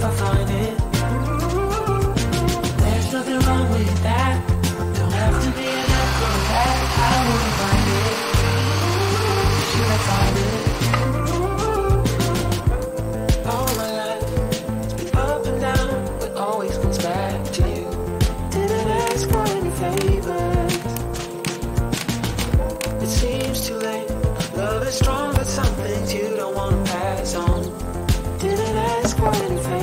if I find it. There's nothing wrong with that. Don't have to be an acrobat. I will find it. Should I find it? All my life, it's been up and down, but always comes back to you. Didn't ask for any favors. It seems too late. Love is strong, but some things you don't want to pass on. Didn't ask for any.